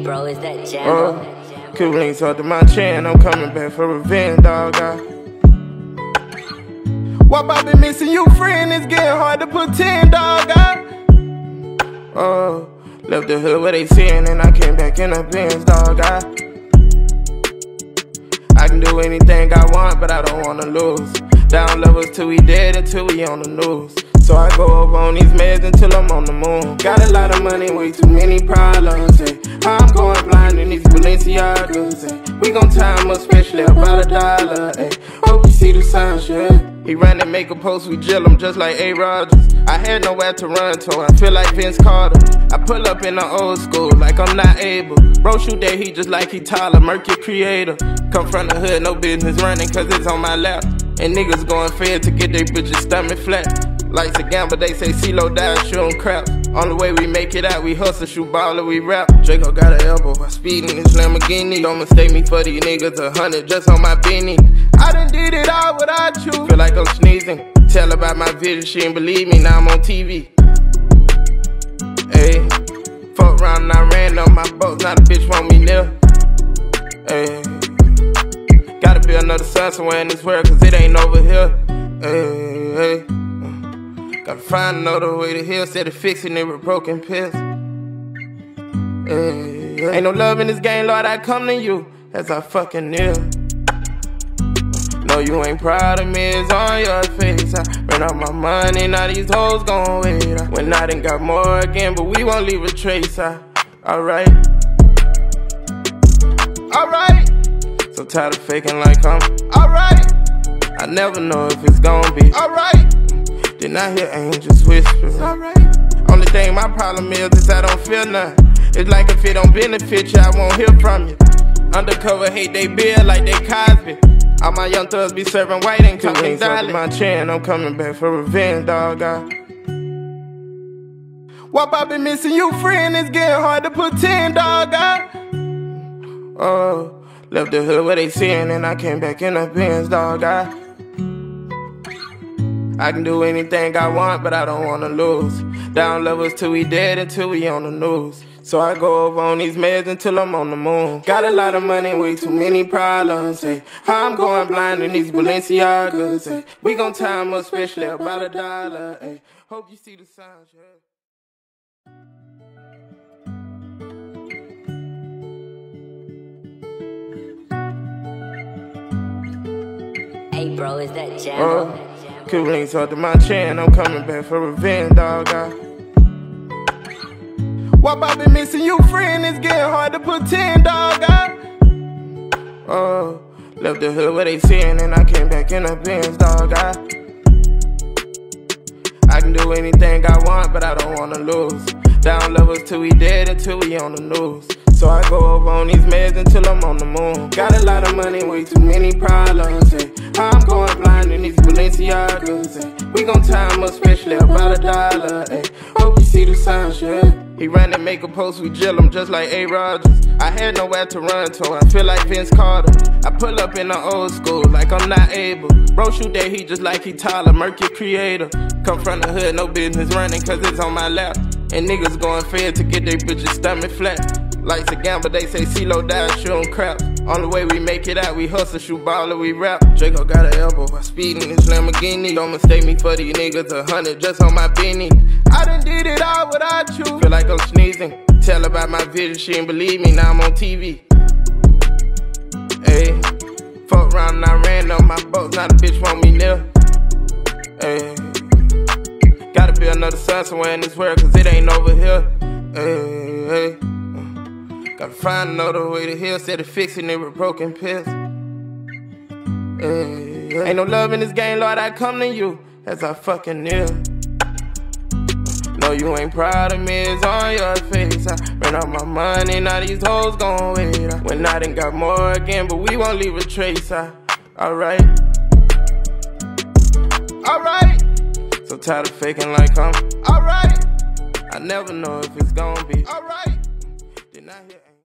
Bro, is that Jambo? Uh, cool links to my chin, I'm coming back for revenge, dog. I... Why I been missing you, friend? It's getting hard to 10, dog. I... Oh, left the hood where they seeing, and I came back in the Benz, dog. I... I can do anything I want, but I don't wanna lose. Down levels till we dead until we on the news. So I go up on these meds until I'm on the moon. Got a lot of money, way too many problems. Hey. I'm going blind in these Balenciagas. Hey. We gon' time up, especially about a dollar. Hey. Hope you see the signs, yeah. He ran and make a post, we drill him just like A. Rogers. I had nowhere to run to, I feel like Vince Carter. I pull up in the old school, like I'm not able. Bro, shoot that he just like he Tyler, Mercury creator. Come from the hood, no business running, cause it's on my lap. And niggas going fed to get their bitches stomach flat. Life's a gamble, they say CeeLo died shooting crap. On the way we make it out, we hustle, shoot baller, we rap. Draco got an elbow, I speed in his Lamborghini. Don't mistake me for these niggas, a hundred just on my beanie. I done did it all without you. Feel like I'm sneezing. Tell about my vision, she ain't believe me, now I'm on TV. Hey, fuck around and I ran on my boat, now the bitch want me near. Hey, gotta be another sun somewhere in this world, cause it ain't over here. Hey, hey. Gotta find another way to heal, instead of fixing it with broken pills. Hey, ain't no love in this game, Lord, I come to you as I fucking kneel. No, you ain't proud of me, it's on your face. I ran out my money, now these hoes gon' wait. When I went out and got more again, but we won't leave a trace. Alright. Alright. So tired of faking like I'm alright. I never know if it's gon' be alright. Then I hear angels whisper. It's alright. Only thing my problem is is I don't feel nothing. It's like if it don't benefit you, I won't hear from you. Undercover hate they bill like they Cosby. All my young thugs be serving white and coming dolly. my chin, I'm coming back for revenge, dog. I... Ah. What I been missing you, friend? It's getting hard to pretend, dog. I... Ah. Oh, left the hood where they seeing, and I came back in the Benz, dog. I... Ah. I can do anything I want, but I don't wanna lose. Down levels till we dead until we on the news. So I go over on these meds until I'm on the moon. Got a lot of money, way too many problems. Hey, I'm going blind in these Balenciagas. Hey, we gon' time up, especially about a dollar. Hey, hope you see the signs. Yeah. Hey bro, is that Jambo? Uh, Cool links to my chin, I'm coming back for revenge, dog. I... Why I been missing you, friend? It's getting hard to 10, dog. I... Oh, left the hood where they seeing, and I came back in the Benz, dog. I... I can do anything I want, but I don't wanna lose. Down levels till we dead until we on the news. So I go up on these meds until I'm on the moon. Got a lot of money, way too many problems. Hey. I'm going blind in these Balenciagas. Hey. We gon' time up, especially about a dollar. Hey. Hope you see the signs, yeah. He ran and make a post, we drill him just like A. Rogers. I had nowhere to run to, I feel like Vince Carter. I pull up in the old school, like I'm not able. Bro, shoot that he just like he Tyler, Mercury creator. Come from the hood, no business running, cause it's on my lap. And niggas going fed to get their bitches stomach flat. Life's a gamble, they say CeeLo died shooting crap. On the way we make it out, we hustle, shoot baller, we rap. Draco got an elbow, I speed in his Lamborghini. Don't mistake me for these niggas, a hundred just on my beanie. I done did it all without you. Feel like I'm sneezing. Tell about my vision, she ain't believe me, now I'm on TV. Hey, fuck around and I ran on my boat, not a bitch want me near. Hey, gotta be another sun somewhere in this world, cause it ain't over here. Hey, hey. Gotta find another way to heal instead of fixing it with broken pills. Hey, ain't no love in this game, Lord, I come to you as I fucking kneel. No, you ain't proud of me, it's on your face. I ran out my money, now these hoes gon' wait. I went out and got more again, but we won't leave a trace. I, alright. Alright. So tired of faking like I'm alright. I never know if it's gon' be alright. Did not hear